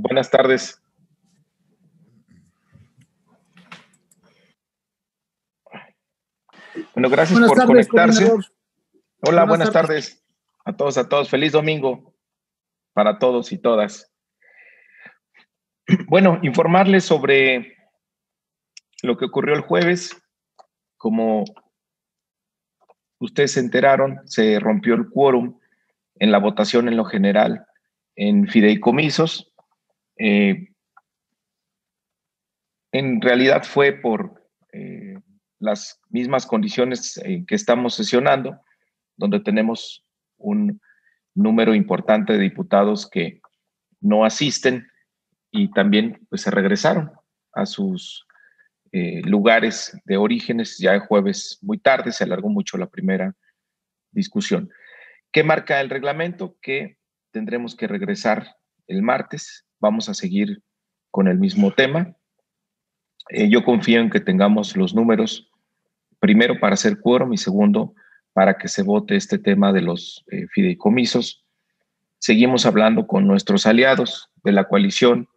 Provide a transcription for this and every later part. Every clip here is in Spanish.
Buenas tardes. Bueno, gracias por conectarse. Hola, buenas, tardes. a todos, a todos. Feliz domingo para todos y todas. Bueno, informarles sobre lo que ocurrió el jueves. Como ustedes se enteraron, se rompió el quórum en la votación en lo general en fideicomisos. Eh, en realidad fue por eh, las mismas condiciones eh, que estamos sesionando, donde tenemos un número importante de diputados que no asisten y también pues se regresaron a sus lugares de orígenes. Ya el jueves muy tarde se alargó mucho la primera discusión. ¿Qué marca el reglamento? Que tendremos que regresar el martes. Vamos a seguir con el mismo tema. Eh, yo confío en que tengamos los números, primero para hacer quórum y segundo para que se vote este tema de los eh, fideicomisos. Seguimos hablando con nuestros aliados de la coalición,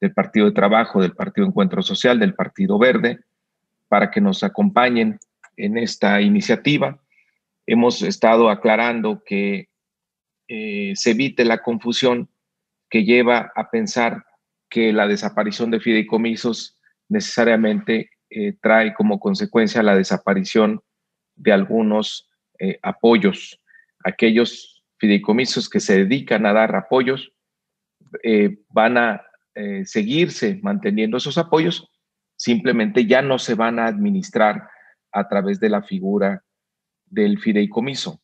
del Partido de Trabajo, del Partido Encuentro Social, del Partido Verde, para que nos acompañen en esta iniciativa. Hemos estado aclarando que eh, se evite la confusión que lleva a pensar que la desaparición de fideicomisos necesariamente eh, trae como consecuencia la desaparición de algunos eh, apoyos. Aquellos fideicomisos que se dedican a dar apoyos eh, van a seguirse manteniendo esos apoyos, simplemente ya no se van a administrar a través de la figura del fideicomiso.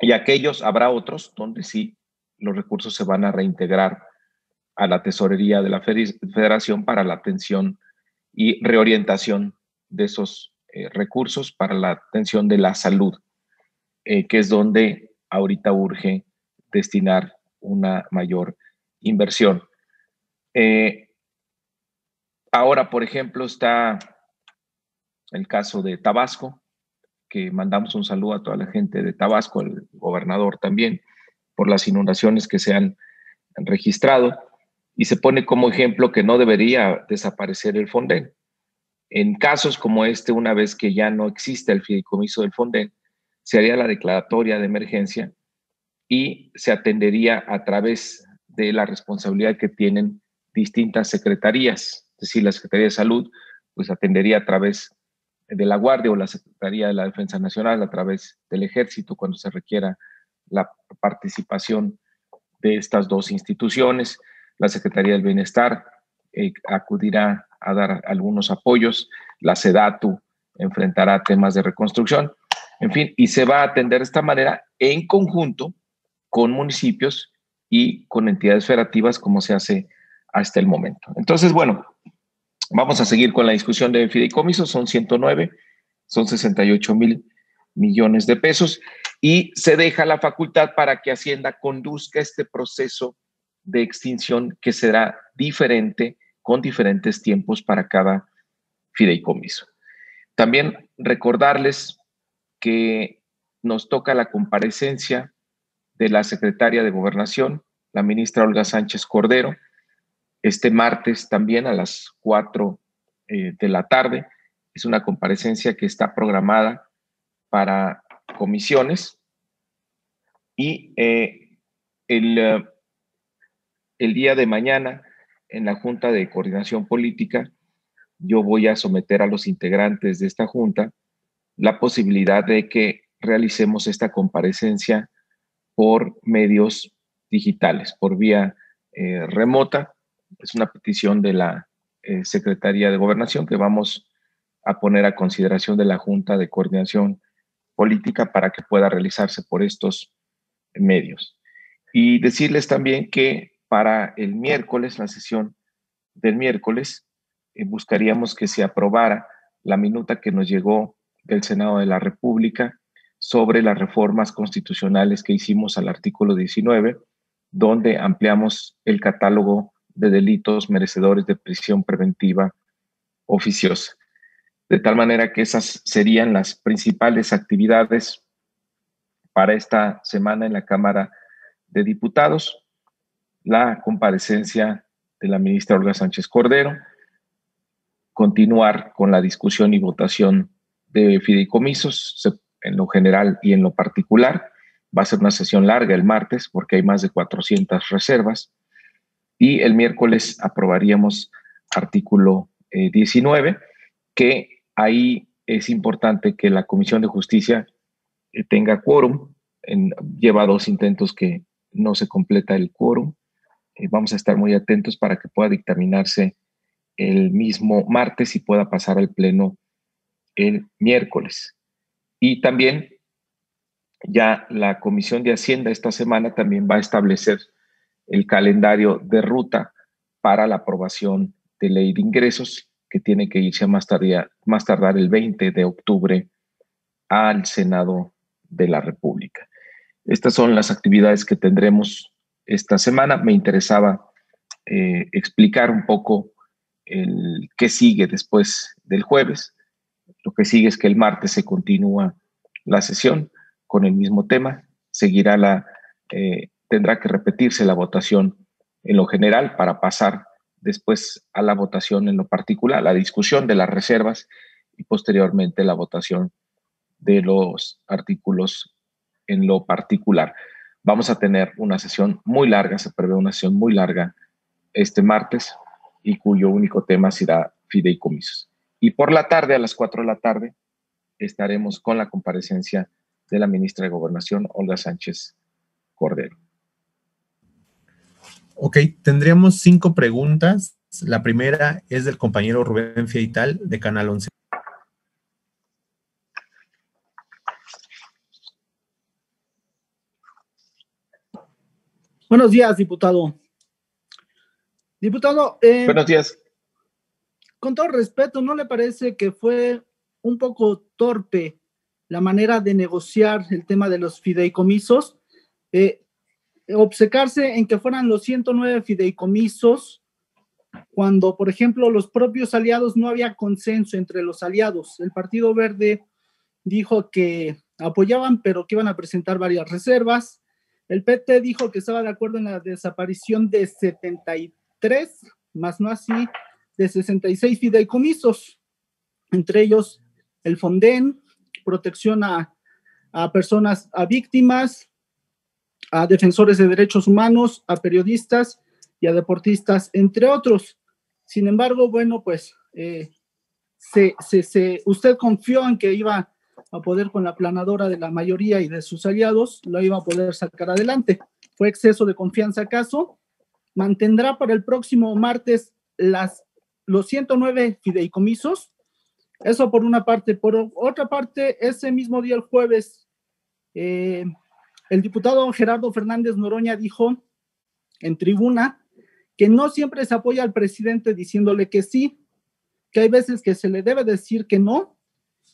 Y aquellos, habrá otros donde sí los recursos se van a reintegrar a la tesorería de la federación para la atención y reorientación de esos eh, recursos para la atención de la salud, eh, que es donde ahorita urge destinar una mayor inversión. Eh, ahora, por ejemplo, está el caso de Tabasco, que mandamos un saludo a toda la gente de Tabasco, al gobernador también, por las inundaciones que se han registrado y se pone como ejemplo que no debería desaparecer el Fonden. En casos como este, una vez que ya no existe el fideicomiso del Fonden, se haría la declaratoria de emergencia y se atendería a través de la responsabilidad que tienen distintas secretarías, es decir, la Secretaría de Salud, pues atendería a través de la Guardia o la Secretaría de la Defensa Nacional, a través del Ejército, cuando se requiera la participación de estas dos instituciones. La Secretaría del Bienestar eh, acudirá a dar algunos apoyos, la SEDATU enfrentará temas de reconstrucción, en fin, y se va a atender de esta manera en conjunto con municipios y con entidades federativas como se hace hasta el momento. Entonces, bueno, vamos a seguir con la discusión de fideicomisos, son 109, son 68 mil millones de pesos y se deja la facultad para que Hacienda conduzca este proceso de extinción que será diferente con diferentes tiempos para cada fideicomiso. También recordarles que nos toca la comparecencia de la secretaria de Gobernación, la ministra Olga Sánchez Cordero, este martes también a las 4 eh, de la tarde. Es una comparecencia que está programada para comisiones y eh, el eh, el día de mañana en la Junta de Coordinación Política, yo voy a someter a los integrantes de esta Junta la posibilidad de que realicemos esta comparecencia por medios digitales, por vía eh, remota. Es una petición de la Secretaría de Gobernación que vamos a poner a consideración de la Junta de Coordinación Política para que pueda realizarse por estos medios. Y decirles también que para el miércoles, la sesión del miércoles, eh, buscaríamos que se aprobara la minuta que nos llegó del Senado de la República sobre las reformas constitucionales que hicimos al artículo 19, donde ampliamos el catálogo de delitos merecedores de prisión preventiva oficiosa. De tal manera que esas serían las principales actividades para esta semana en la Cámara de Diputados la comparecencia de la ministra Olga Sánchez Cordero, continuar con la discusión y votación de fideicomisos en lo general y en lo particular. Va a ser una sesión larga el martes porque hay más de 400 reservas. Y el miércoles aprobaríamos artículo 19, eh, que ahí es importante que la Comisión de Justicia eh, tenga quórum. lleva dos intentos que no se completa el quórum. Eh, vamos a estar muy atentos para que pueda dictaminarse el mismo martes y pueda pasar al Pleno el miércoles. Y también ya la Comisión de Hacienda esta semana también va a establecer el calendario de ruta para la aprobación de ley de ingresos que tiene que irse a más, tardar, más tardar el 20 de octubre al Senado de la República. Estas son las actividades que tendremos esta semana. Me interesaba eh, explicar un poco el qué sigue después del jueves. Lo que sigue es que el martes se continúa la sesión con el mismo tema. Seguirá la, eh, tendrá que repetirse la votación en lo general para pasar después a la votación en lo particular, la discusión de las reservas y posteriormente la votación de los artículos en lo particular. Vamos a tener una sesión muy larga, se prevé una sesión muy larga este martes y cuyo único tema será fideicomisos. Y por la tarde, a las 4 de la tarde, estaremos con la comparecencia de la ministra de Gobernación, Olga Sánchez Cordero. Ok, tendríamos cinco preguntas. La primera es del compañero Rubén Fieital de Canal 11. Buenos días, diputado. Diputado. Eh, Buenos días. Con todo respeto, ¿no le parece que fue un poco torpe la manera de negociar el tema de los fideicomisos? Eh, obcecarse en que fueran los 109 fideicomisos cuando, por ejemplo, los propios aliados no había consenso entre los aliados. El Partido Verde dijo que apoyaban, pero que iban a presentar varias reservas. El PT dijo que estaba de acuerdo en la desaparición de 73, más no así, de 66 fideicomisos, entre ellos el Fonden, protección a, a personas, a víctimas, a defensores de derechos humanos, a periodistas y a deportistas, entre otros. Sin embargo, bueno, pues eh, se, se, usted confió en que iba a poder con la planadora de la mayoría y de sus aliados, lo iba a poder sacar adelante. ¿Fue exceso de confianza acaso? ¿Mantendrá para el próximo martes las, los 109 fideicomisos? Eso por una parte. Por otra parte, ese mismo día, el jueves, eh, el diputado Gerardo Fernández Noroña dijo en tribuna que no siempre se apoya al presidente diciéndole que sí, que hay veces que se le debe decir que no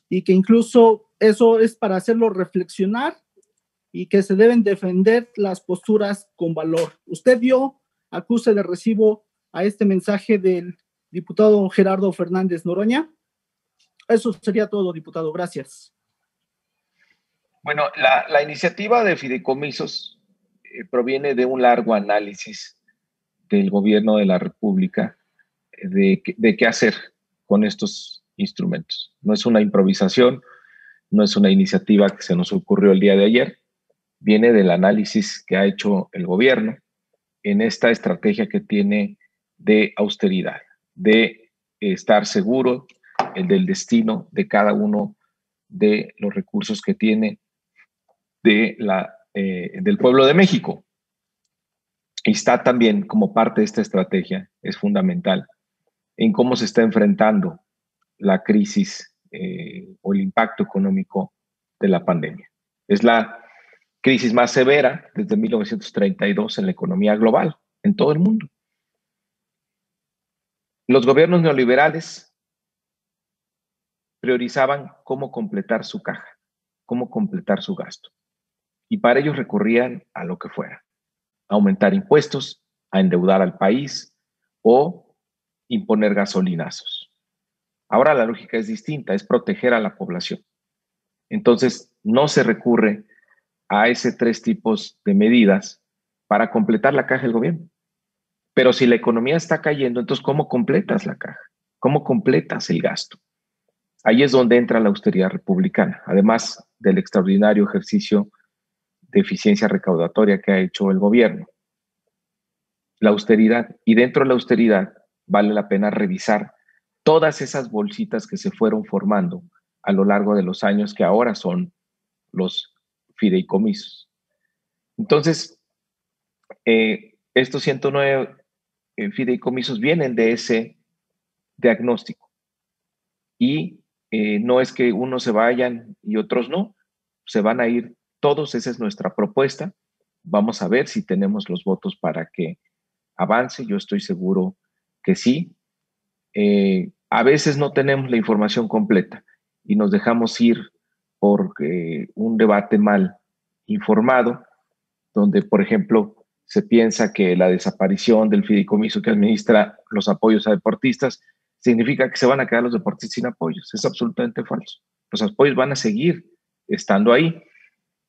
y que incluso eso es para hacerlo reflexionar y que se deben defender las posturas con valor. ¿Usted dio acuse de recibo a este mensaje del diputado Gerardo Fernández Noroña? Eso sería todo, diputado. Gracias. Bueno, la, iniciativa de fideicomisos eh, proviene de un largo análisis del gobierno de la República de, de, qué hacer con estos instrumentos. No es una improvisación, no es una iniciativa que se nos ocurrió el día de ayer, viene del análisis que ha hecho el gobierno en esta estrategia que tiene de austeridad, de estar seguro el del destino de cada uno de los recursos que tiene de la, eh, del pueblo de México. Está también como parte de esta estrategia, es fundamental, en cómo se está enfrentando la crisis eh, o el impacto económico de la pandemia. Es la crisis más severa desde 1932 en la economía global, en todo el mundo. Los gobiernos neoliberales priorizaban cómo completar su caja, cómo completar su gasto y para ellos recurrían a lo que fuera, a aumentar impuestos, a endeudar al país o imponer gasolinazos. Ahora la lógica es distinta, es proteger a la población. Entonces, no se recurre a ese tres tipos de medidas para completar la caja del gobierno. Pero si la economía está cayendo, entonces ¿cómo completas la caja? ¿Cómo completas el gasto? Ahí es donde entra la austeridad republicana, además del extraordinario ejercicio de eficiencia recaudatoria que ha hecho el gobierno. La austeridad, y dentro de la austeridad vale la pena revisar todas esas bolsitas que se fueron formando a lo largo de los años que ahora son los fideicomisos. Entonces, eh, estos 109 eh, fideicomisos vienen de ese diagnóstico. Y eh, no es que unos se vayan y otros no, se van a ir todos, esa es nuestra propuesta. Vamos a ver si tenemos los votos para que avance, yo estoy seguro que sí. Eh, a veces no tenemos la información completa y nos dejamos ir por un debate mal informado, donde, por ejemplo, se piensa que la desaparición del fideicomiso que administra los apoyos a deportistas significa que se van a quedar los deportistas sin apoyos. Es absolutamente falso. Los apoyos van a seguir estando ahí.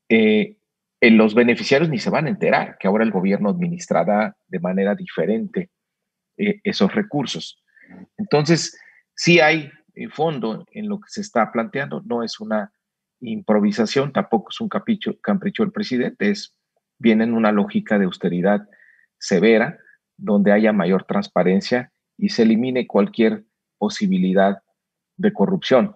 Eh, en los beneficiarios ni se van a enterar que ahora el gobierno administrará de manera diferente eh, esos recursos. Entonces, sí hay eh, fondo en lo que se está planteando, no es una improvisación, tampoco es un capricho, capricho del presidente, es viene en una lógica de austeridad severa, donde haya mayor transparencia y se elimine cualquier posibilidad de corrupción.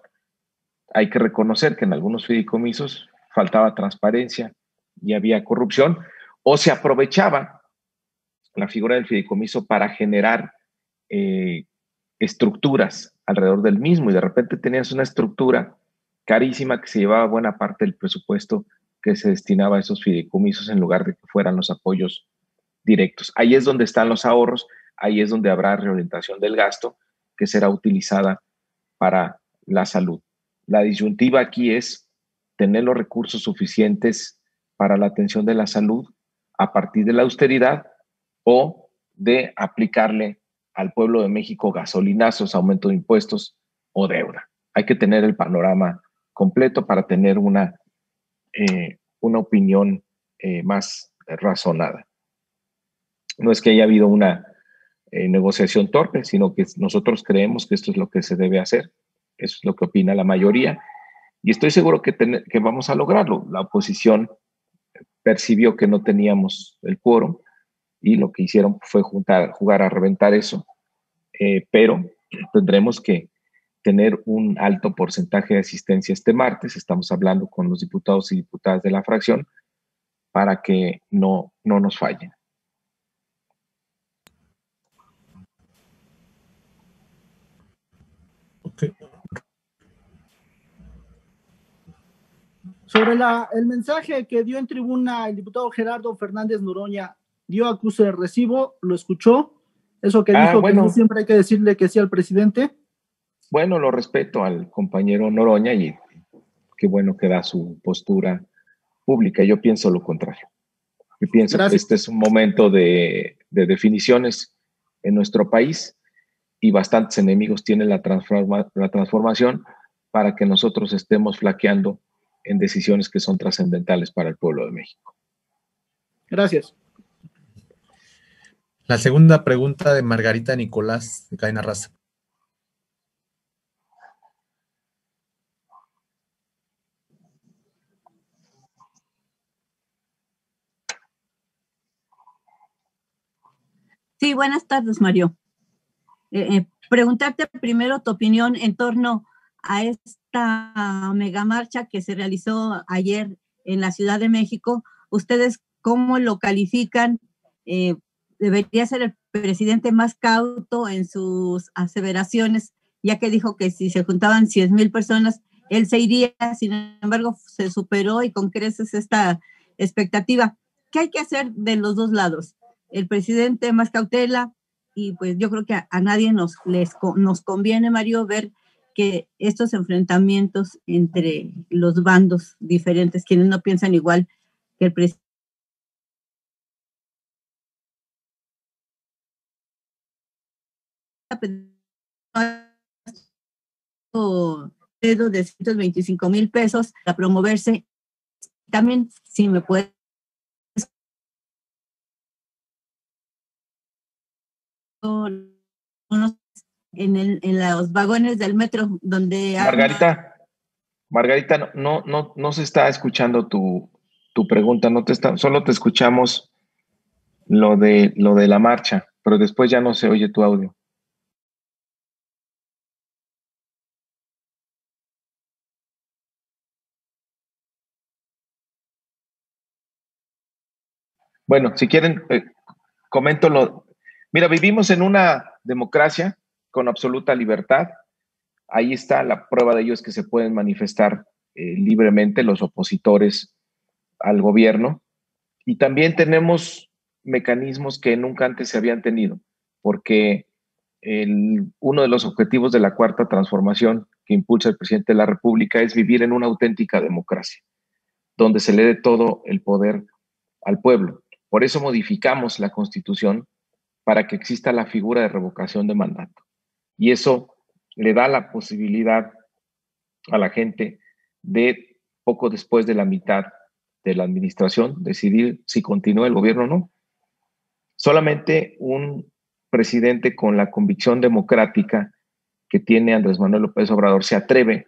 Hay que reconocer que en algunos fideicomisos faltaba transparencia y había corrupción, o se aprovechaba la figura del fideicomiso para generar eh, estructuras alrededor del mismo y de repente tenías una estructura carísima que se llevaba buena parte del presupuesto que se destinaba a esos fideicomisos en lugar de que fueran los apoyos directos. Ahí es donde están los ahorros, ahí es donde habrá reorientación del gasto que será utilizada para la salud. La disyuntiva aquí es tener los recursos suficientes para la atención de la salud a partir de la austeridad o de aplicarle al pueblo de México gasolinazos, aumento de impuestos o deuda. Hay que tener el panorama completo para tener una eh, una opinión eh, más razonada. No es que haya habido una eh, negociación torpe, sino que nosotros creemos que esto es lo que se debe hacer, eso es lo que opina la mayoría, y estoy seguro que, que vamos a lograrlo. La oposición percibió que no teníamos el quórum y lo que hicieron fue juntar, jugar a reventar eso, pero tendremos que tener un alto porcentaje de asistencia este martes. Estamos hablando con los diputados y diputadas de la fracción para que no, no nos fallen. Sobre la, el mensaje que dio en tribuna el diputado Gerardo Fernández Noroña, dio acuse de recibo, lo escuchó, eso que ah, dijo que siempre hay que decirle que sí al presidente. Bueno, lo respeto al compañero Noroña y qué bueno que da su postura pública. Yo pienso lo contrario. Yo pienso que este es un momento de, definiciones en nuestro país y bastantes enemigos tienen la, la transformación para que nosotros estemos flaqueando en decisiones que son trascendentales para el pueblo de México. Gracias. La segunda pregunta de Margarita Nicolás de Cadena Raza. Sí, buenas tardes, Mario. Eh, eh, preguntarte primero tu opinión en torno a esta megamarcha que se realizó ayer en la Ciudad de México. ¿Ustedes cómo lo califican? Eh, ¿Debería ser el presidente más cauto en sus aseveraciones, ya que dijo que si se juntaban 100 mil personas, él se iría? Sin embargo, se superó y con creces esta expectativa. ¿Qué hay que hacer de los dos lados? el presidente más cautela y pues yo creo que a, nadie nos, les, nos conviene, Mario, ver que estos enfrentamientos entre los bandos diferentes, quienes no piensan igual que el presidente, de 125 mil pesos para promoverse. También, si me puede en, el, en los vagones del metro donde... Margarita, Margarita, no, no, no se está escuchando tu, tu pregunta, no te está, solo te escuchamos lo de, lo de la marcha, pero después ya no se oye tu audio. Bueno, si quieren, eh, comento lo. Mira, vivimos en una democracia con absoluta libertad. Ahí está la prueba de ello es que se pueden manifestar eh, libremente los opositores al gobierno. Y también tenemos mecanismos que nunca antes se habían tenido, porque uno de los objetivos de la cuarta transformación que impulsa el presidente de la República es vivir en una auténtica democracia, donde se le dé todo el poder al pueblo. Por eso modificamos la constitución para que exista la figura de revocación de mandato. Y eso le da la posibilidad a la gente de, poco después de la mitad de la administración, decidir si continúa el gobierno o no. Solamente un presidente con la convicción democrática que tiene Andrés Manuel López Obrador se atreve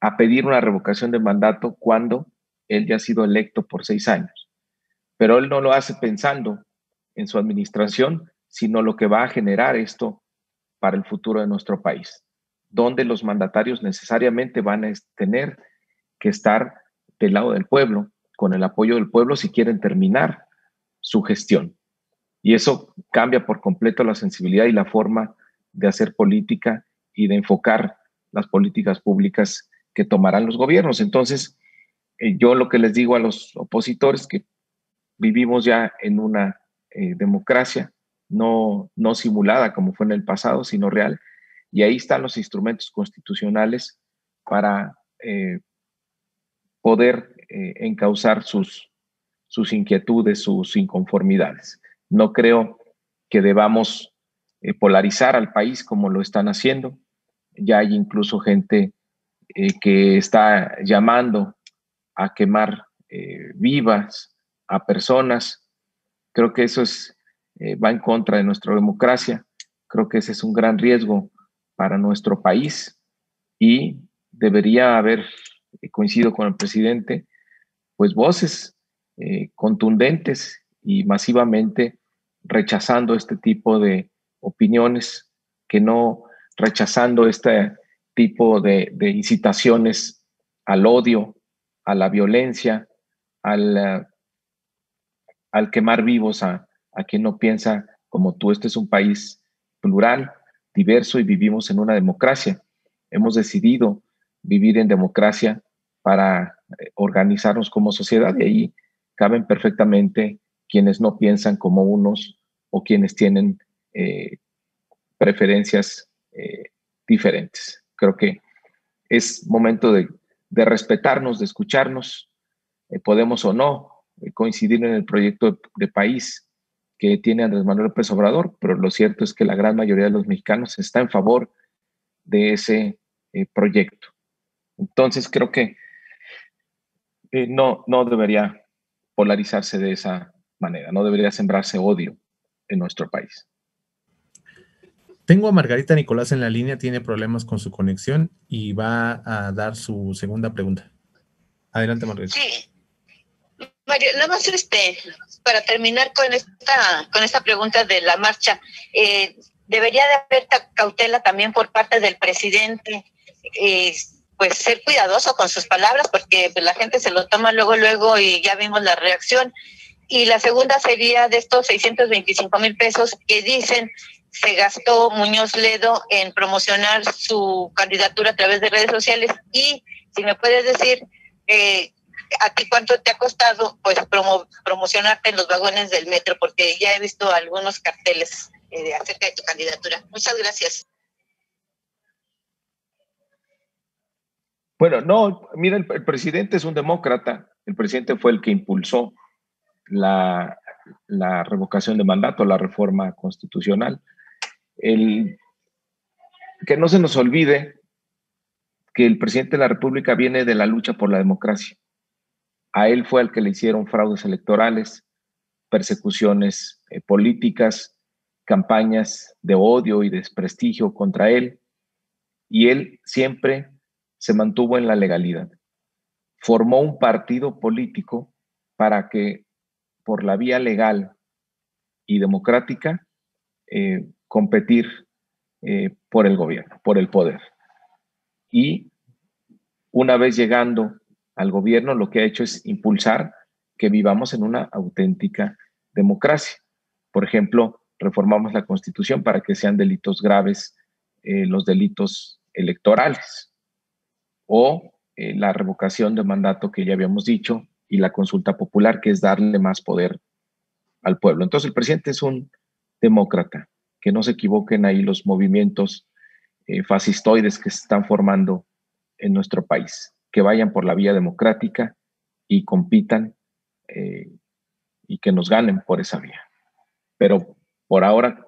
a pedir una revocación de mandato cuando él ya ha sido electo por seis años pero él no lo hace pensando en su administración, sino lo que va a generar esto para el futuro de nuestro país, donde los mandatarios necesariamente van a tener que estar del lado del pueblo, con el apoyo del pueblo si quieren terminar su gestión. Y eso cambia por completo la sensibilidad y la forma de hacer política y de enfocar las políticas públicas que tomarán los gobiernos. Entonces, eh, yo lo que les digo a los opositores que vivimos ya en una eh, democracia, no, no simulada como fue en el pasado, sino real. Y ahí están los instrumentos constitucionales para eh, poder eh, encauzar sus, sus inquietudes, sus inconformidades. No creo que debamos polarizar al país como lo están haciendo. Ya hay incluso gente que está llamando a quemar vivas a personas. Creo que eso es, eh, va en contra de nuestra democracia. Creo que ese es un gran riesgo para nuestro país y debería haber, eh, coincido con el presidente, pues voces eh, contundentes y masivamente rechazando este tipo de opiniones, que no rechazando este tipo de, incitaciones al odio, a la violencia, al al quemar vivos a, quien no piensa como tú. Este es un país plural, diverso y vivimos en una democracia. Hemos decidido vivir en democracia para eh, organizarnos como sociedad y ahí caben perfectamente quienes no piensan como unos o quienes tienen eh, preferencias eh, diferentes. Creo que es momento de, respetarnos, de escucharnos, podemos o no coincidir en el proyecto de, país que tiene Andrés Manuel López Obrador, pero lo cierto es que la gran mayoría de los mexicanos está en favor de ese eh, proyecto. Entonces creo que eh, no, no debería polarizarse de esa manera, no debería sembrarse odio en nuestro país. Tengo a Margarita Nicolás en la línea, tiene problemas con su conexión y va a dar su segunda pregunta. Adelante, Margarita. Sí, Mario, nada más este, para terminar con esta, con esta pregunta de la marcha, eh, debería de haber cautela también por parte del presidente, eh, pues ser cuidadoso con sus palabras, porque pues, la gente se lo toma luego, luego y ya vimos la reacción. Y la segunda sería de estos 625 mil pesos que dicen se gastó Muñoz Ledo en promocionar su candidatura a través de redes sociales. Y si me puedes decir, eh, ¿a ti cuánto te ha costado pues promocionarte en los vagones del metro? Porque ya he visto algunos carteles eh, acerca de tu candidatura. Muchas gracias. Bueno, no, mira, el, presidente es un demócrata. El presidente fue el que impulsó la, revocación de mandato, la reforma constitucional. Que no se nos olvide que el presidente de la República viene de la lucha por la democracia. A él fue al que le hicieron fraudes electorales, persecuciones eh, políticas, campañas de odio y desprestigio contra él, y él siempre se mantuvo en la legalidad. Formó un partido político para que por la vía legal y democrática eh, competir eh, por el gobierno, por el poder. Y una vez llegando al gobierno, lo que ha hecho es impulsar que vivamos en una auténtica democracia. Por ejemplo, reformamos la constitución para que sean delitos graves eh, los delitos electorales o eh, la revocación de mandato que ya habíamos dicho y la consulta popular, que es darle más poder al pueblo. Entonces el presidente es un demócrata, que no se equivoquen ahí los movimientos eh, fascistoides que se están formando en nuestro país, que vayan por la vía democrática y compitan eh, y que nos ganen por esa vía. Pero por ahora,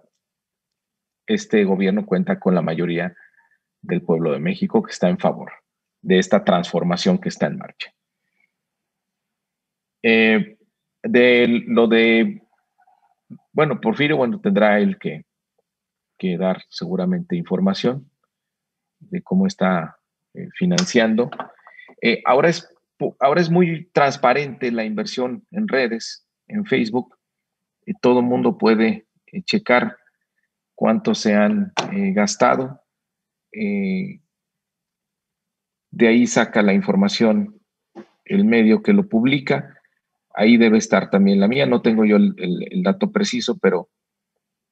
este gobierno cuenta con la mayoría del pueblo de México que está en favor de esta transformación que está en marcha. Eh, de lo de, bueno, Porfirio, bueno, tendrá él que, dar seguramente información de cómo está eh, financiando. Eh, ahora, es, ahora es muy transparente la inversión en redes, en Facebook. y todo el mundo puede checar cuánto se han gastado. de ahí saca la información el medio que lo publica ahí debe estar también la mía. No tengo yo el, dato preciso, pero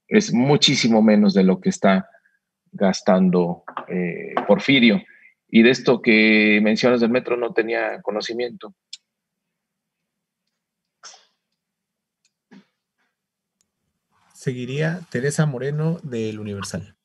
es muchísimo menos de lo que está gastando eh, Porfirio. Y de esto que mencionas del metro no tenía conocimiento. Seguiría Teresa Moreno del Universal.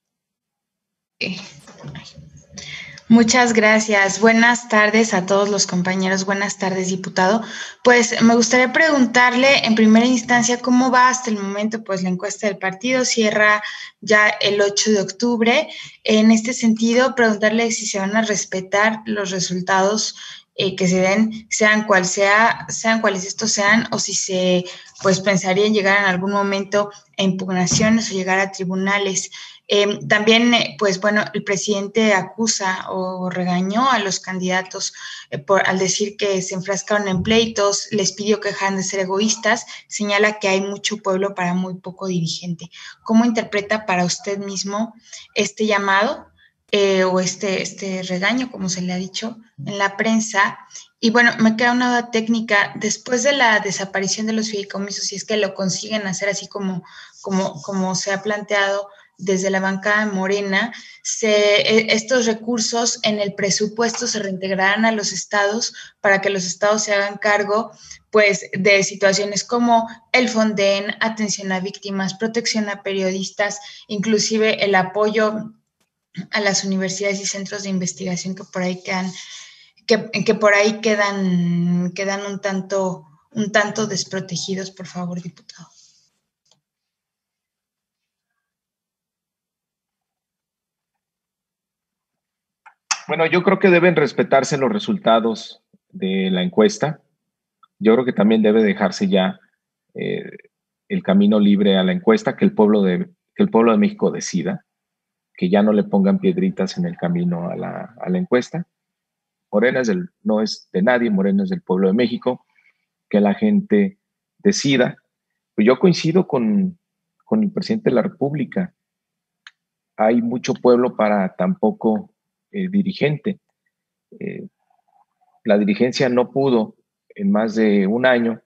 Muchas gracias. Buenas tardes a todos los compañeros. Buenas tardes, diputado. Pues me gustaría preguntarle en primera instancia cómo va hasta el momento, pues la encuesta del partido cierra ya el 8 de octubre. En este sentido, preguntarle si se van a respetar los resultados eh, que se den, sean cual sea, sean cuales estos sean, o si se pues pensaría en llegar en algún momento a impugnaciones o llegar a tribunales. Em, también, eh, pues bueno, el presidente acusa o regañó a los candidatos eh, al decir que se enfrascaron en pleitos, les pidió que dejaran de ser egoístas, señala que hay mucho pueblo para muy poco dirigente. ¿Cómo interpreta para usted mismo este llamado eh, o este, este regaño, como se le ha dicho en la prensa? Y bueno, me queda una duda técnica. Después de la desaparición de los fideicomisos, si es que lo consiguen hacer así como, como, como se ha planteado, desde la bancada Morena, e, estos recursos en el presupuesto se reintegrarán a los estados para que los estados se hagan cargo pues de situaciones como el Fonden, atención a víctimas, protección a periodistas, inclusive el apoyo a las universidades y centros de investigación que por ahí quedan, que, que por ahí quedan, quedan un tanto, un tanto desprotegidos, por favor, diputado. Bueno, yo creo que deben respetarse los resultados de la encuesta. Yo creo que también debe dejarse ya eh, el camino libre a la encuesta, que el, pueblo de, que el pueblo de México decida, que ya no le pongan piedritas en el camino a la, encuesta. Morena es no es de nadie, Morena es del pueblo de México, que la gente decida. Pues yo coincido con, con el presidente de la República. Hay mucho pueblo para tampoco eh, dirigente. Eh, la dirigencia no pudo en más de un año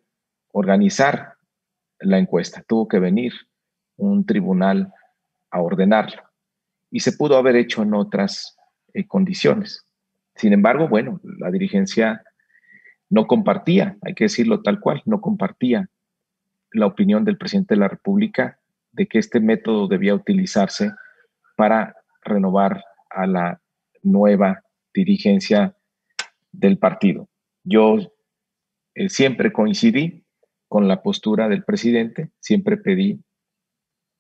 organizar la encuesta, tuvo que venir un tribunal a ordenarlo y se pudo haber hecho en otras eh, condiciones. Sin embargo, bueno, la dirigencia no compartía, hay que decirlo tal cual, no compartía la opinión del presidente de la República de que este método debía utilizarse para renovar a la nueva dirigencia del partido. Yo eh, siempre coincidí con la postura del presidente, siempre pedí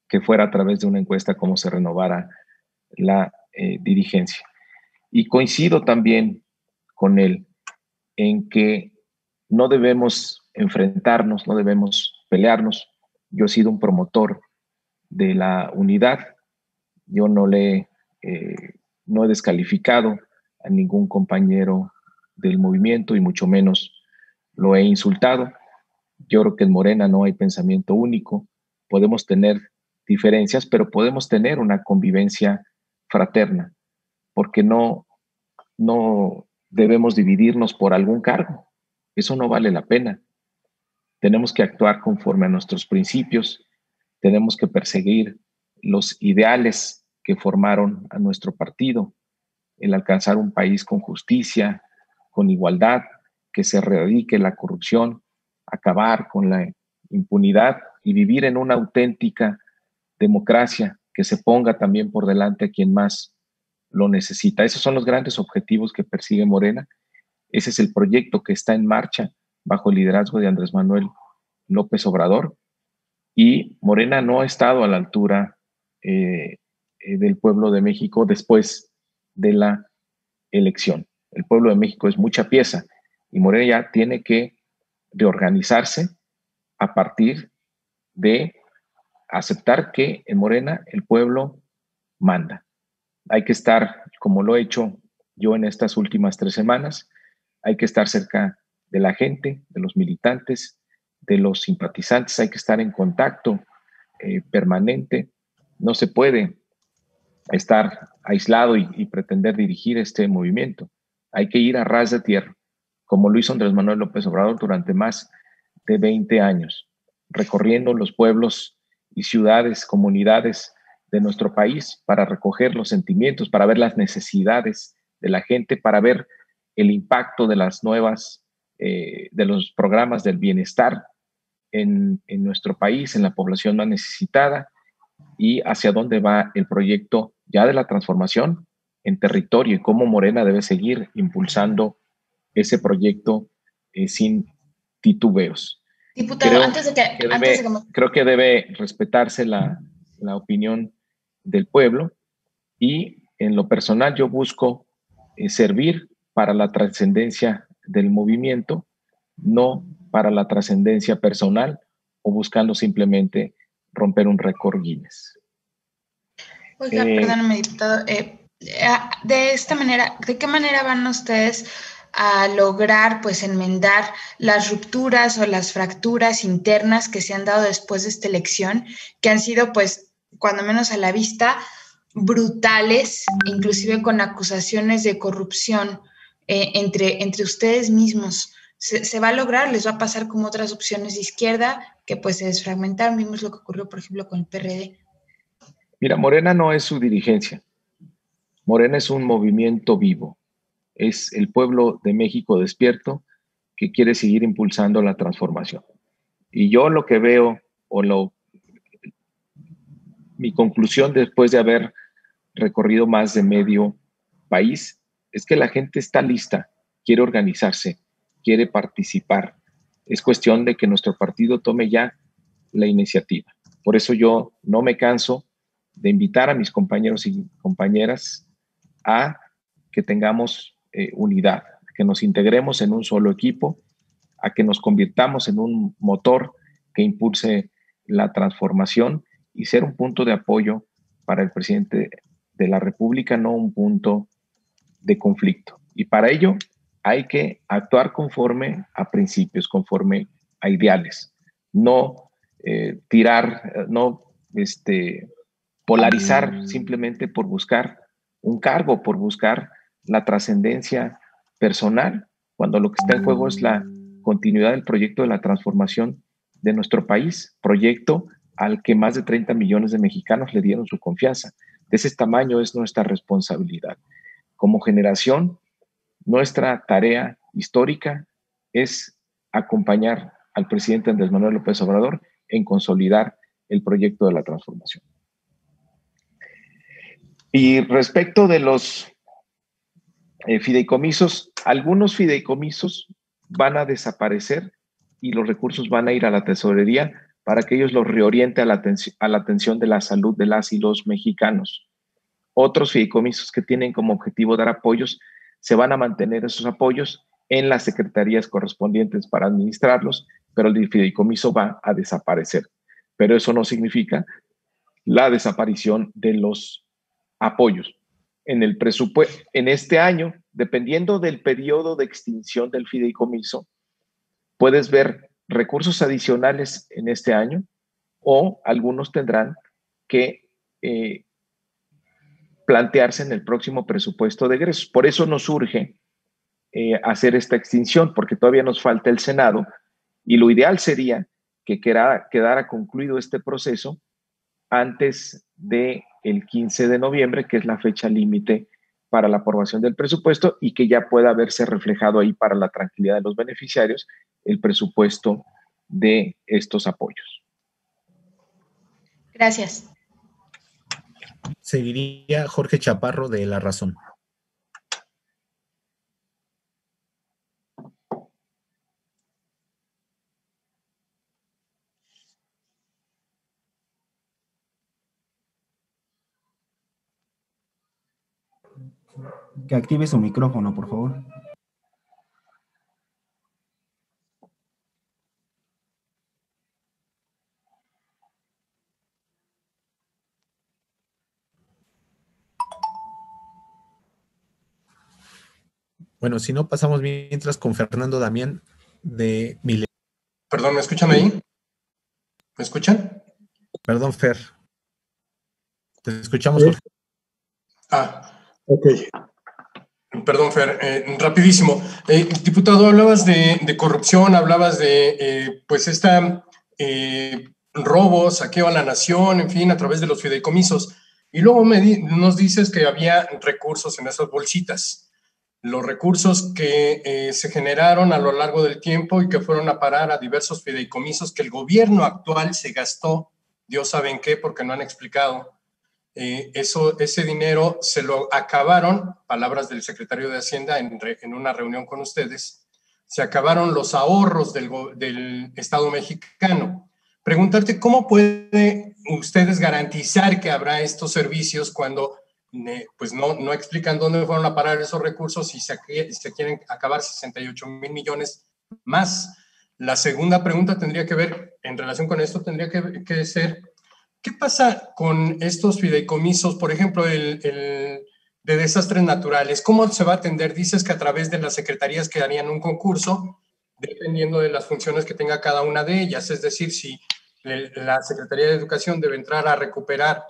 que fuera a través de una encuesta cómo se renovara la eh, dirigencia. Y coincido también con él en que no debemos enfrentarnos, no debemos pelearnos. Yo he sido un promotor de la unidad. Yo no le eh, no he descalificado a ningún compañero del movimiento y mucho menos lo he insultado. Yo creo que en Morena no hay pensamiento único. Podemos tener diferencias, pero podemos tener una convivencia fraterna, porque no, no debemos dividirnos por algún cargo. Eso no vale la pena. Tenemos que actuar conforme a nuestros principios, tenemos que perseguir los ideales que formaron a nuestro partido, el alcanzar un país con justicia, con igualdad, que se erradique la corrupción, acabar con la impunidad y vivir en una auténtica democracia que se ponga también por delante a quien más lo necesita. Esos son los grandes objetivos que persigue Morena. Ese es el proyecto que está en marcha bajo el liderazgo de Andrés Manuel López Obrador. Y Morena no ha estado a la altura eh, eh, del pueblo de México después de la elección. El pueblo de México es mucha pieza y Morena tiene que reorganizarse a partir de aceptar que en Morena el pueblo manda. Hay que estar, como lo he hecho yo en estas últimas tres semanas, hay que estar cerca de la gente, de los militantes, de los simpatizantes, hay que estar en contacto eh, permanente. No se puede estar aislado y, pretender dirigir este movimiento. Hay que ir a ras de tierra, como lo hizo Andrés Manuel López Obrador durante más de 20 años, recorriendo los pueblos y ciudades, comunidades de nuestro país para recoger los sentimientos, para ver las necesidades de la gente, para ver el impacto de las nuevas, eh, de los programas del bienestar en, en nuestro país, en la población más necesitada y hacia dónde va el proyecto ya de la transformación en territorio y cómo Morena debe seguir impulsando ese proyecto eh, sin titubeos. Diputado, creo antes de que... debe, Creo que debe respetarse la, la opinión del pueblo y en lo personal yo busco eh, servir para la trascendencia del movimiento, no para la trascendencia personal o buscando simplemente romper un récord Guinness. Oiga, eh, perdóname, diputado. Eh, de esta manera, ¿de qué manera van ustedes a lograr pues enmendar las rupturas o las fracturas internas que se han dado después de esta elección, que han sido pues cuando menos a la vista brutales, inclusive con acusaciones de corrupción eh, entre, entre ustedes mismos. Se, va a lograr, les va a pasar como otras opciones de izquierda que pues se desfragmentaron, vimos lo que ocurrió por ejemplo con el PRD. Mira, Morena no es su dirigencia, Morena es un movimiento vivo es el pueblo de México despierto que quiere seguir impulsando la transformación. Y yo lo que veo, o lo, mi conclusión después de haber recorrido más de medio país, es que la gente está lista, quiere organizarse, quiere participar. Es cuestión de que nuestro partido tome ya la iniciativa. Por eso yo no me canso de invitar a mis compañeros y compañeras a que tengamos eh, unidad, que nos integremos en un solo equipo, a que nos convirtamos en un motor que impulse la transformación y ser un punto de apoyo para el presidente de la República, no un punto de conflicto. Y para ello hay que actuar conforme a principios, conforme a ideales, no eh, tirar, no este, polarizar simplemente por buscar un cargo, por buscar la trascendencia personal, cuando lo que está en juego es la continuidad del proyecto de la transformación de nuestro país, proyecto al que más de 30 millones de mexicanos le dieron su confianza. De ese tamaño es nuestra responsabilidad. Como generación, nuestra tarea histórica es acompañar al presidente Andrés Manuel López Obrador en consolidar el proyecto de la transformación. Y respecto de los eh, fideicomisos, algunos fideicomisos van a desaparecer y los recursos van a ir a la tesorería para que ellos los reoriente a la, a la atención de la salud de las y los mexicanos. Otros fideicomisos que tienen como objetivo dar apoyos, se van a mantener esos apoyos en las secretarías correspondientes para administrarlos, pero el fideicomiso va a desaparecer. Pero eso no significa la desaparición de los apoyos. En el en este año, dependiendo del periodo de extinción del fideicomiso, puedes ver recursos adicionales en este año o algunos tendrán que eh, plantearse en el próximo presupuesto de egresos. Por eso nos urge eh, hacer esta extinción, porque todavía nos falta el Senado y lo ideal sería que quedara concluido este proceso antes del el 15 de noviembre, que es la fecha límite para la aprobación del presupuesto y que ya pueda verse reflejado ahí para la tranquilidad de los beneficiarios el presupuesto de estos apoyos. Gracias. Seguiría Jorge Chaparro de La Razón. Que active su micrófono, por favor. Bueno, si no, pasamos mientras con Fernando Damián de Mile. Perdón, ¿me escuchan ahí? ¿Me escuchan? Perdón, Fer. Te escuchamos, Jorge. Ah, ok. Perdón, Fer, eh, rapidísimo. Eh, diputado, hablabas de, corrupción, hablabas de, eh, pues, esta robo, saqueo a la nación, en fin, a través de los fideicomisos. Y luego nos dices que había recursos en esas bolsitas los recursos que eh, se generaron a lo largo del tiempo y que fueron a parar a diversos fideicomisos que el gobierno actual se gastó, Dios sabe en qué, porque no han explicado. Eh, eso, ese dinero se lo acabaron, palabras del secretario de Hacienda en, una reunión con ustedes, se acabaron los ahorros del, Estado mexicano. Preguntarte cómo puede ustedes garantizar que habrá estos servicios cuando pues no, no explican dónde fueron a parar esos recursos y se, quieren acabar 68 mil millones más. La segunda pregunta tendría que ver, en relación con esto, tendría que ser, ¿qué pasa con estos fideicomisos, por ejemplo, el, de desastres naturales? ¿Cómo se va a atender? Dices que a través de las secretarías que harían un concurso, dependiendo de las funciones que tenga cada una de ellas. Es decir, si la Secretaría de Educación debe entrar a recuperar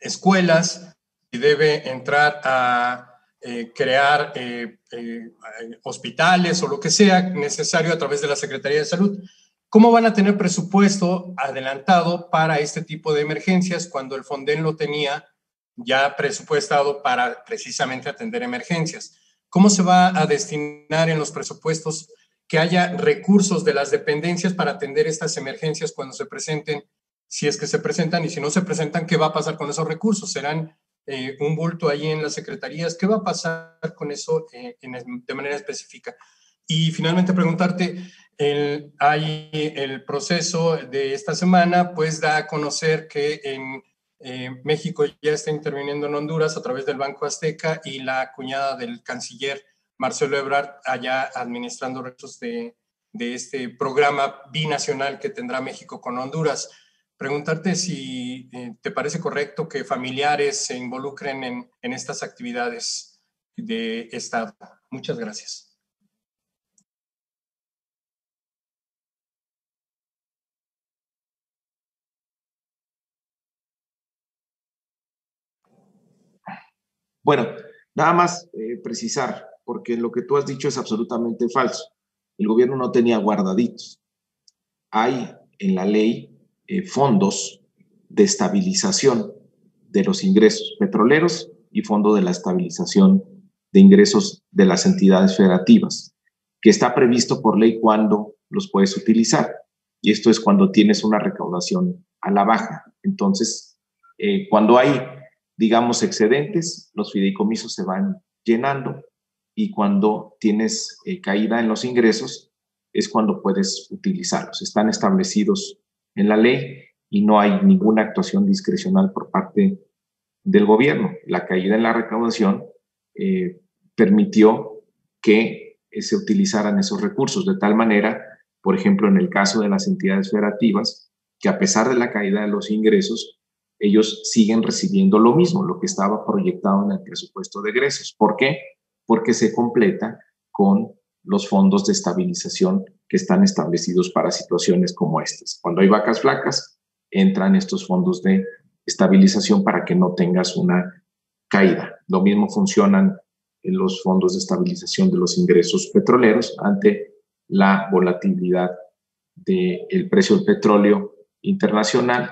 escuelas, debe entrar a eh, crear eh, eh, hospitales o lo que sea necesario a través de la Secretaría de Salud. ¿Cómo van a tener presupuesto adelantado para este tipo de emergencias cuando el Fonden lo tenía ya presupuestado para precisamente atender emergencias? ¿Cómo se va a destinar en los presupuestos que haya recursos de las dependencias para atender estas emergencias cuando se presenten, si es que se presentan y si no se presentan, qué va a pasar con esos recursos? ¿Serán eh, un bulto ahí en las secretarías. ¿Qué va a pasar con eso eh, de manera específica? Y finalmente preguntarte, el, hay el proceso de esta semana, pues da a conocer que en eh, México ya está interviniendo en Honduras a través del Banco Azteca y la cuñada del canciller Marcelo Ebrard allá administrando recursos de, de este programa binacional que tendrá México con Honduras preguntarte si eh, te parece correcto que familiares se involucren en, en, estas actividades de Estado. Muchas gracias. Bueno, nada más eh, precisar, porque lo que tú has dicho es absolutamente falso. El gobierno no tenía guardaditos. Hay en la ley eh, fondos de estabilización de los ingresos petroleros y fondo de la estabilización de ingresos de las entidades federativas, que está previsto por ley cuando los puedes utilizar. Y esto es cuando tienes una recaudación a la baja. Entonces, eh, cuando hay, digamos, excedentes, los fideicomisos se van llenando y cuando tienes eh, caída en los ingresos es cuando puedes utilizarlos. Están establecidos en la ley y no hay ninguna actuación discrecional por parte del gobierno. La caída en la recaudación eh, permitió que eh, se utilizaran esos recursos de tal manera, por ejemplo, en el caso de las entidades federativas, que a pesar de la caída de los ingresos, ellos siguen recibiendo lo mismo, lo que estaba proyectado en el presupuesto de egresos. ¿Por qué? Porque se completa con los fondos de estabilización que están establecidos para situaciones como estas. Cuando hay vacas flacas, entran estos fondos de estabilización para que no tengas una caída. Lo mismo funcionan en los fondos de estabilización de los ingresos petroleros ante la volatilidad del precio del petróleo internacional.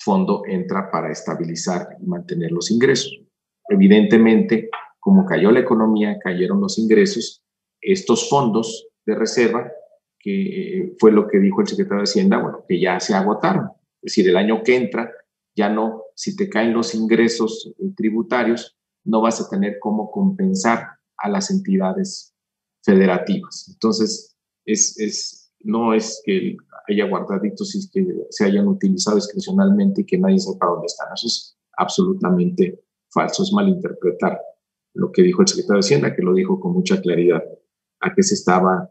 Fondo entra para estabilizar y mantener los ingresos. Evidentemente, como cayó la economía, cayeron los ingresos, estos fondos de reserva, que eh, fue lo que dijo el secretario de Hacienda, bueno, que ya se agotaron. Es decir, el año que entra, ya no, si te caen los ingresos eh, tributarios, no vas a tener cómo compensar a las entidades federativas. Entonces, es, es, no es que haya guardaditos y que se hayan utilizado discrecionalmente y que nadie sepa dónde están. Eso es absolutamente falso, es malinterpretar lo que dijo el secretario de Hacienda, que lo dijo con mucha claridad a qué se estaba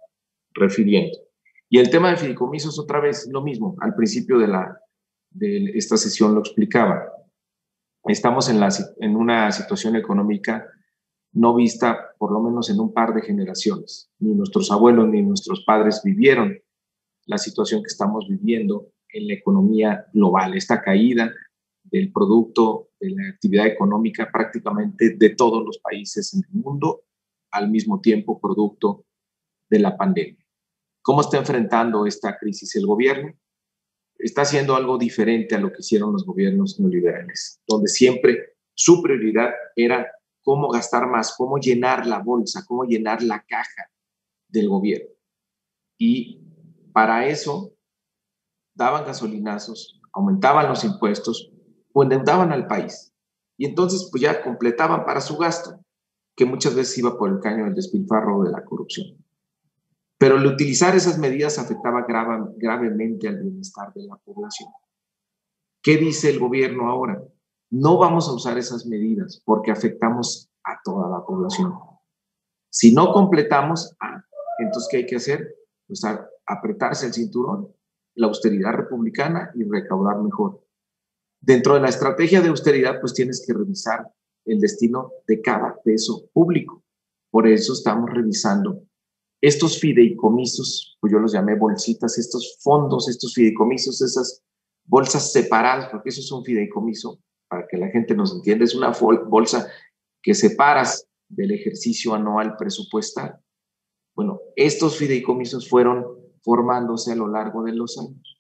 refiriendo. Y el tema de fideicomisos, otra vez, lo mismo. Al principio de, la, de esta sesión lo explicaba. Estamos en, la, en una situación económica no vista por lo menos en un par de generaciones. Ni nuestros abuelos ni nuestros padres vivieron la situación que estamos viviendo en la economía global, esta caída del producto de la actividad económica prácticamente de todos los países en el mundo al mismo tiempo producto de la pandemia. ¿Cómo está enfrentando esta crisis el gobierno? Está haciendo algo diferente a lo que hicieron los gobiernos neoliberales, donde siempre su prioridad era cómo gastar más, cómo llenar la bolsa, cómo llenar la caja del gobierno. Y para eso daban gasolinazos, aumentaban los impuestos o endeudaban al país. Y entonces pues ya completaban para su gasto que muchas veces iba por el caño del despilfarro de la corrupción. Pero el utilizar esas medidas afectaba gravemente al bienestar de la población. ¿Qué dice el gobierno ahora? No vamos a usar esas medidas porque afectamos a toda la población. Si no completamos, ah, entonces ¿qué hay que hacer? Pues apretarse el cinturón, la austeridad republicana y recaudar mejor. Dentro de la estrategia de austeridad, pues tienes que revisar el destino de cada peso público. Por eso estamos revisando estos fideicomisos, pues yo los llamé bolsitas, estos fondos, estos fideicomisos, esas bolsas separadas, porque eso es un fideicomiso, para que la gente nos entienda, es una bolsa que separas del ejercicio anual presupuestal. Bueno, estos fideicomisos fueron formándose a lo largo de los años.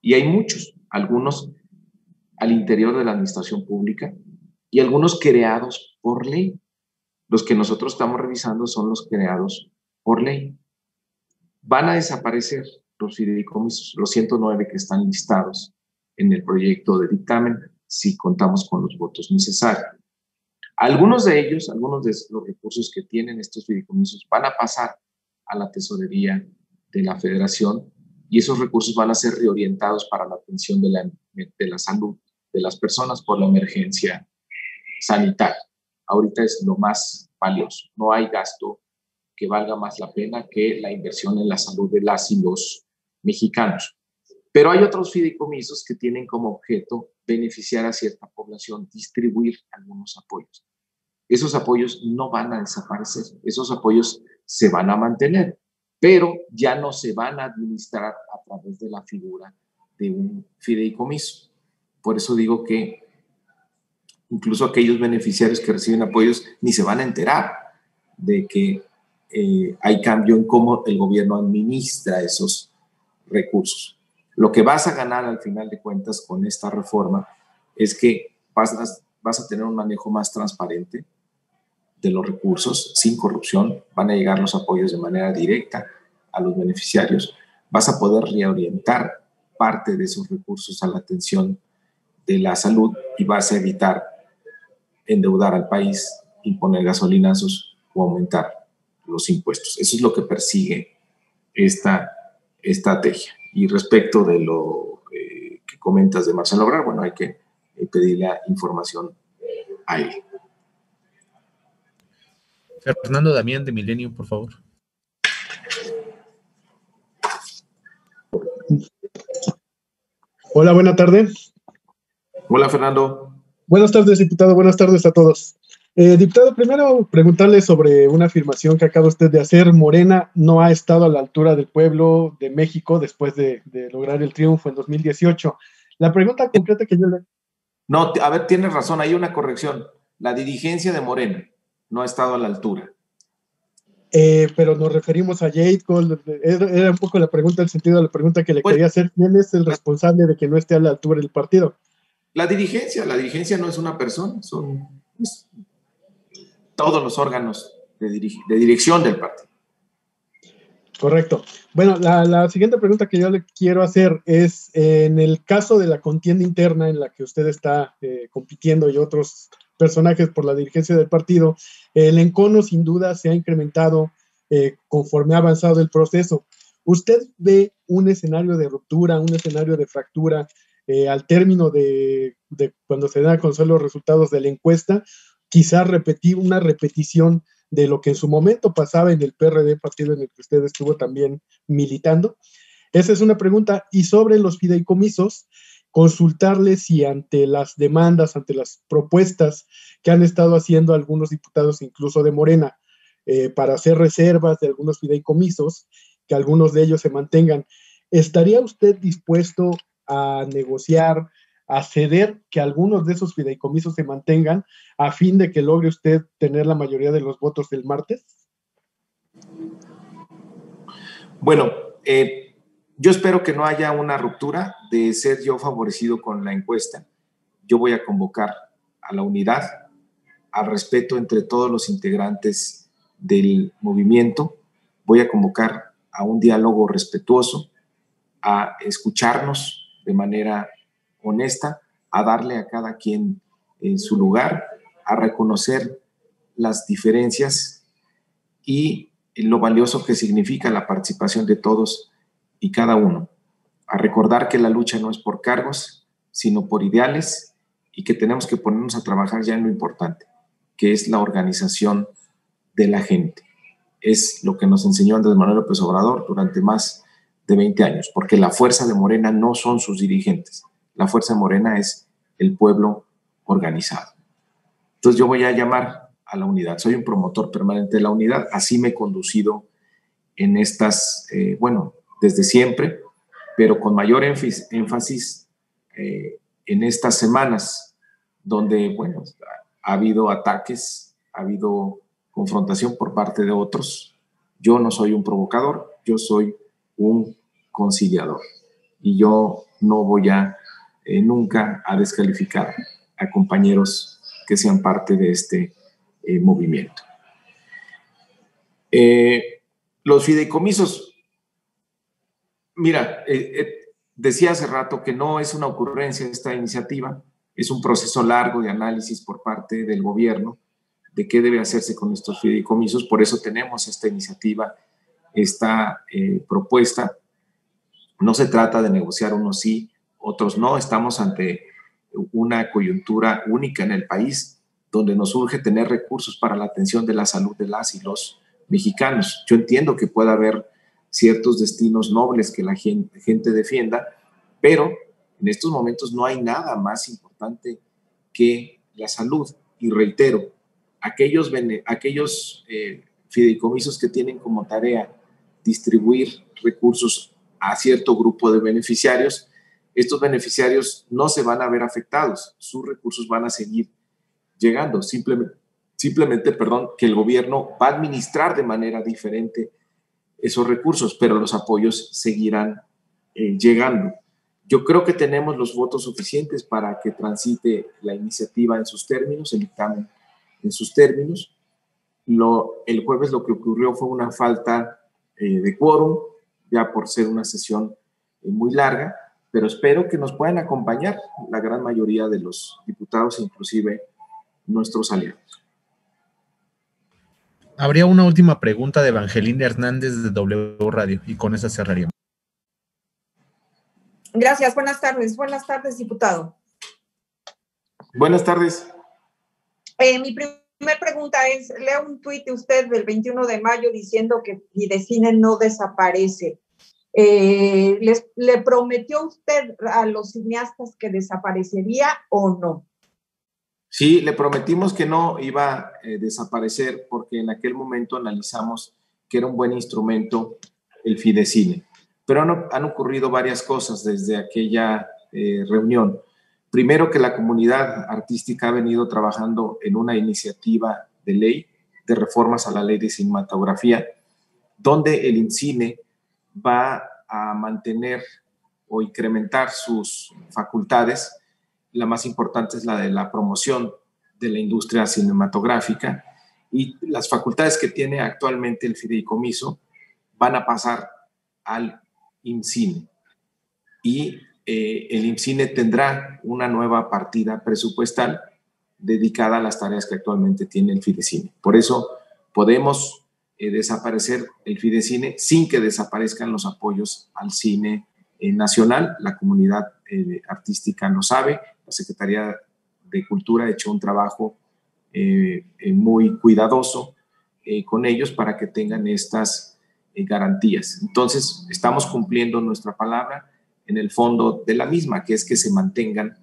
Y hay muchos, algunos al interior de la administración pública, y algunos creados por ley. Los que nosotros estamos revisando son los creados por ley. Van a desaparecer los fideicomisos, los 109 que están listados en el proyecto de dictamen, si contamos con los votos necesarios. Algunos de ellos, algunos de los recursos que tienen estos fideicomisos van a pasar a la tesorería de la federación y esos recursos van a ser reorientados para la atención de la, de la salud de las personas por la emergencia sanitario. Ahorita es lo más valioso. No hay gasto que valga más la pena que la inversión en la salud de las y los mexicanos. Pero hay otros fideicomisos que tienen como objeto beneficiar a cierta población, distribuir algunos apoyos. Esos apoyos no van a desaparecer, esos apoyos se van a mantener, pero ya no se van a administrar a través de la figura de un fideicomiso. Por eso digo que incluso aquellos beneficiarios que reciben apoyos ni se van a enterar de que eh, hay cambio en cómo el gobierno administra esos recursos. Lo que vas a ganar al final de cuentas con esta reforma es que vas a, tener un manejo más transparente de los recursos, sin corrupción, van a llegar los apoyos de manera directa a los beneficiarios, vas a poder reorientar parte de esos recursos a la atención de la salud y vas a evitar endeudar al país, imponer gasolinazos o aumentar los impuestos. Eso es lo que persigue esta estrategia. Y respecto de lo eh, que comentas de Marcelo Obrador, bueno, hay que eh, pedirle información a él. Fernando Damián de Milenio, por favor. Hola, buena tarde. Hola, Fernando. Buenas tardes, diputado. Buenas tardes a todos. Eh, diputado, primero preguntarle sobre una afirmación que acaba usted de hacer. Morena no ha estado a la altura del pueblo de México después de, de lograr el triunfo en 2018. La pregunta concreta que yo le... No, a ver, tienes razón, hay una corrección. La dirigencia de Morena no ha estado a la altura. Eh, pero nos referimos a Jade Cole. Era, un poco la pregunta, el sentido de la pregunta que le pues quería hacer. ¿Quién es el responsable de que no esté a la altura del partido? La dirigencia. La dirigencia no es una persona, son todos los órganos de, dirección del partido. Correcto. Bueno, la, la, siguiente pregunta que yo le quiero hacer es, en el caso de la contienda interna en la que usted está eh, compitiendo y otros personajes por la dirigencia del partido, el encono sin duda se ha incrementado eh, conforme ha avanzado el proceso. ¿Usted ve un escenario de ruptura, un escenario de fractura eh, al término de, cuando se dan a conocer los resultados de la encuesta? Quizás repetir una repetición de lo que en su momento pasaba en el PRD, partido en el que usted estuvo también militando. Esa es una pregunta. Y sobre los fideicomisos, consultarle si ante las demandas, ante las propuestas que han estado haciendo algunos diputados, incluso de Morena, eh, para hacer reservas de algunos fideicomisos, que algunos de ellos se mantengan, ¿estaría usted dispuesto a negociar, a ceder que algunos de esos fideicomisos se mantengan a fin de que logre usted tener la mayoría de los votos del martes? Bueno, eh, yo espero que no haya una ruptura de ser yo favorecido con la encuesta. Yo voy a convocar a la unidad, al respeto entre todos los integrantes del movimiento. Voy a convocar a un diálogo respetuoso, a escucharnos de manera honesta, a darle a cada quien en su lugar, a reconocer las diferencias y lo valioso que significa la participación de todos y cada uno, a recordar que la lucha no es por cargos, sino por ideales y que tenemos que ponernos a trabajar ya en lo importante, que es la organización de la gente. Es lo que nos enseñó Andrés Manuel López Obrador durante más de 20 años, porque la fuerza de Morena no son sus dirigentes, la fuerza Morena es el pueblo organizado. Entonces yo voy a llamar a la unidad, soy un promotor permanente de la unidad, así me he conducido en estas, eh, bueno, desde siempre, pero con mayor énfasis eh, en estas semanas donde, bueno, ha habido ataques, ha habido confrontación por parte de otros. Yo no soy un provocador, yo soy un conciliador y yo no voy a eh, nunca a descalificar a compañeros que sean parte de este eh, movimiento. los fideicomisos Mira, eh, eh, decía hace rato que no es una ocurrencia esta iniciativa, es un proceso largo de análisis por parte del gobierno de qué debe hacerse con estos fideicomisos. Por eso tenemos esta iniciativa, esta eh, propuesta. No se trata de negociar unos sí, otros no. Estamos ante una coyuntura única en el país donde nos urge tener recursos para la atención de la salud de las y los mexicanos. Yo entiendo que pueda haber ciertos destinos nobles que la gente, defienda, pero en estos momentos no hay nada más importante que la salud. Y reitero, aquellos, aquellos eh, fideicomisos que tienen como tarea distribuir recursos a cierto grupo de beneficiarios, estos beneficiarios no se van a ver afectados, sus recursos van a seguir llegando, simplemente, simplemente perdón, que el gobierno va a administrar de manera diferente esos recursos, pero los apoyos seguirán eh, llegando. Yo creo que tenemos los votos suficientes para que transite la iniciativa en sus términos, el dictamen en sus términos. El jueves lo que ocurrió fue una falta eh, de quórum, ya por ser una sesión eh, muy larga, pero espero que nos puedan acompañar la gran mayoría de los diputados, inclusive nuestros aliados. Habría una última pregunta de Evangelina Hernández de W Radio y con esa cerraríamos. Gracias, buenas tardes. Buenas tardes, diputado. Buenas tardes. Eh, mi primera pregunta es, leo un tuit de usted del 21 de mayo diciendo que Fidecine no desaparece. Eh, ¿les, ¿Le prometió usted a los cineastas que desaparecería o no? Sí, le prometimos que no iba a eh, desaparecer porque en aquel momento analizamos que era un buen instrumento el Fidecine. Pero han, ocurrido varias cosas desde aquella eh, reunión. Primero que la comunidad artística ha venido trabajando en una iniciativa de ley de reformas a la ley de cinematografía, donde el INCINE va a mantener o incrementar sus facultades la más importante es la de la promoción de la industria cinematográfica y las facultades que tiene actualmente el fideicomiso van a pasar al IMCINE y eh, el IMCINE tendrá una nueva partida presupuestal dedicada a las tareas que actualmente tiene el Fidecine. Por eso podemos eh, desaparecer el Fidecine sin que desaparezcan los apoyos al cine eh, nacional. La comunidad artística lo sabe la Secretaría de Cultura ha hecho un trabajo eh, eh, muy cuidadoso eh, con ellos para que tengan estas garantías. Entonces, estamos cumpliendo nuestra palabra en el fondo de la misma, que es que se mantengan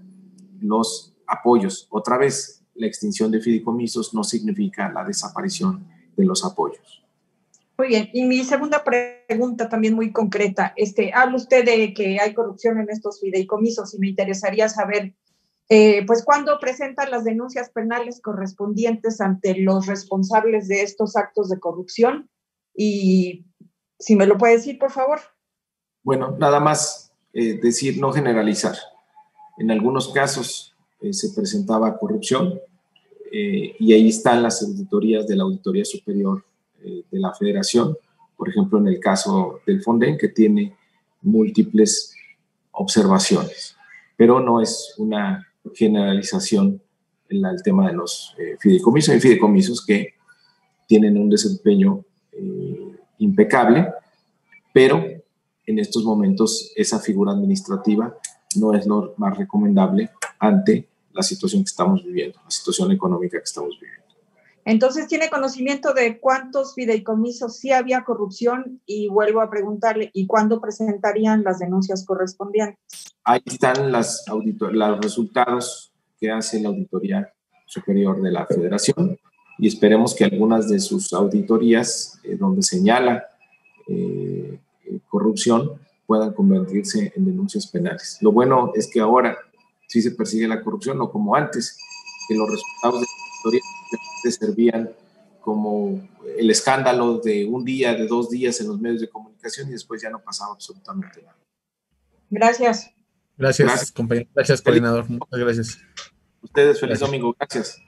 los apoyos. Otra vez, la extinción de fideicomisos no significa la desaparición de los apoyos. Muy bien, y mi segunda pregunta también muy concreta. Este, habla usted de que hay corrupción en estos fideicomisos y me interesaría saber eh, pues cuando presentan las denuncias penales correspondientes ante los responsables de estos actos de corrupción. Y si me lo puede decir, por favor. Bueno, nada más eh, decir, no generalizar. En algunos casos eh, se presentaba corrupción y ahí están las auditorías de la Auditoría Superior de la Federación, por ejemplo, en el caso del Fonden, que tiene múltiples observaciones, pero no es una generalización en el tema de los eh, fideicomisos. Hay fideicomisos que tienen un desempeño eh, impecable, pero en estos momentos esa figura administrativa no es lo más recomendable ante la situación que estamos viviendo, la situación económica que estamos viviendo. Entonces, ¿tiene conocimiento de cuántos fideicomisos sí había corrupción? Y vuelvo a preguntarle, ¿y cuándo presentarían las denuncias correspondientes? Ahí están los resultados que hace la Auditoría Superior de la Federación y esperemos que algunas de sus auditorías eh, donde señala eh, corrupción puedan convertirse en denuncias penales. Lo bueno es que ahora sí se persigue la corrupción, no como antes, que los resultados de auditoría servían como el escándalo de un día, de dos días en los medios de comunicación y después ya no pasaba absolutamente nada. Gracias. Gracias, compañero. Gracias, coordinador. Muchas gracias. Ustedes, feliz domingo. Gracias.